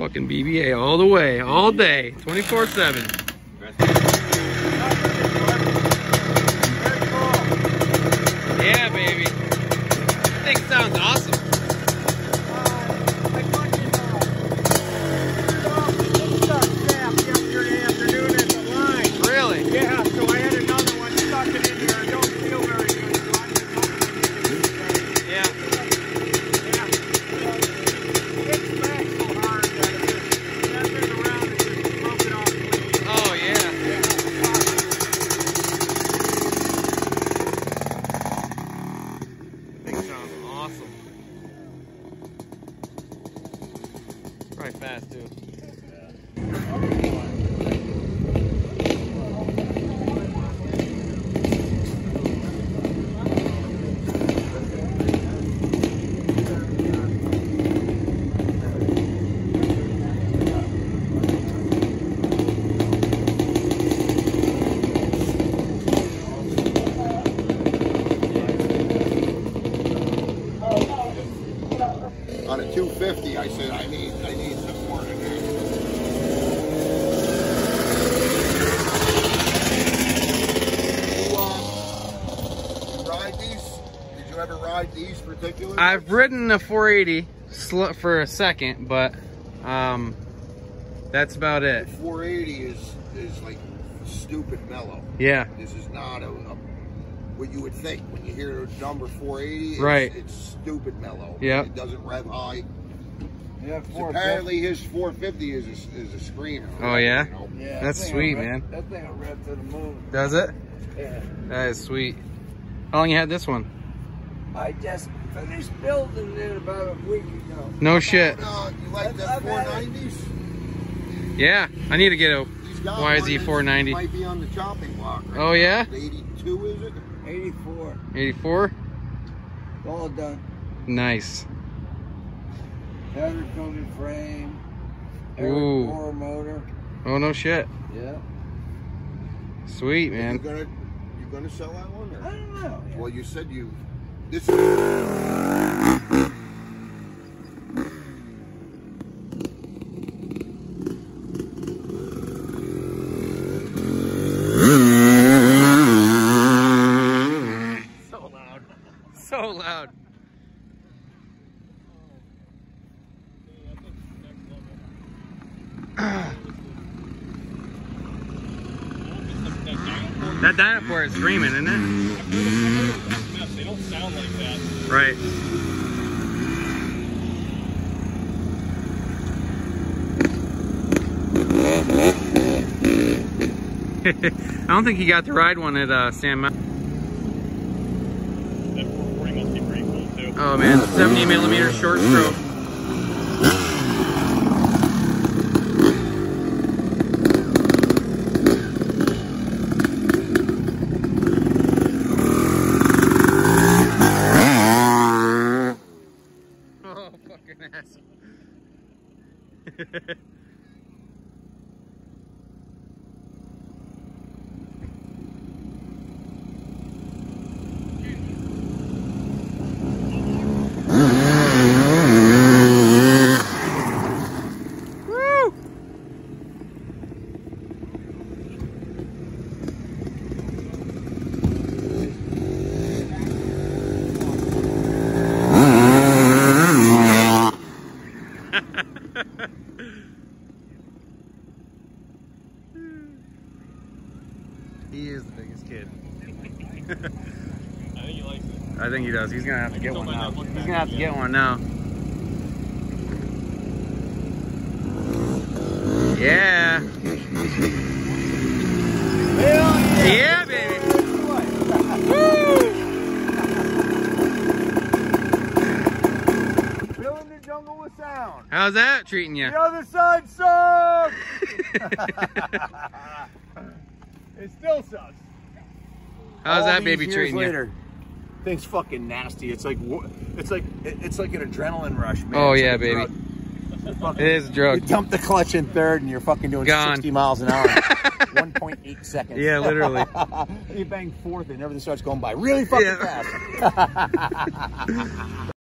Fucking BBA all the way, all day, 24 7. Yeah, baby. This thing sounds awesome. Awesome. Probably fast, too. On a 250, I said, I need, I need some more than this. You, uh, you ride these? Did you ever ride these particular? I've ridden a 480 for a second, but um, that's about it. 480 is is like stupid mellow. Yeah. This is not a, a what you would think when you hear the number 480. It's, Right. It's stupid mellow. Yeah. It doesn't rev high. Yeah, So apparently his 450 is a, is a screamer. Oh, yeah? You know? Yeah, That's that sweet, will man. That thing will rev to the moon. Does it? Yeah. That is sweet. How long you had this one? I just finished building it about a week ago. No shit. Uh, you like that I've had 490s? Yeah, I need to get a. YZ 490. Might be on the chopping block. Right Oh, now. yeah? 82 is it? 84. 84. All done. Nice. Powder coated frame. Ooh. Core motor. Oh no shit. Yeah. Sweet man. You man. gonna you gonna sell that one? I Or? don't know. Well, you said you. This is. So loud. So loud. That Dynaport is screaming, isn't it? They don't sound like that. Right. I don't think he got to ride one at uh, Sand Mountain. That 440 must be pretty cool too. Um, oh man, 70 millimeter short stroke. Oh, fucking asshole. Woo! He is the biggest kid. I think he likes it. I think he does. He's gonna have to get one now. He's gonna have to get one now. Yeah. Yeah, baby. Woo! Filling the jungle with sound. How's that treating you? The other side sucks. it still sucks. How's All that baby years treating you? later, Thing's fucking nasty. It's like it's like it's like an adrenaline rush, man. Oh, It's yeah, like baby. fucking- It is a drug. You dump the clutch in third, and you're fucking doing Gone. 60 miles an hour, 1.8 seconds. Yeah, literally. you bang fourth, and everything starts going by really fucking Yeah. fast.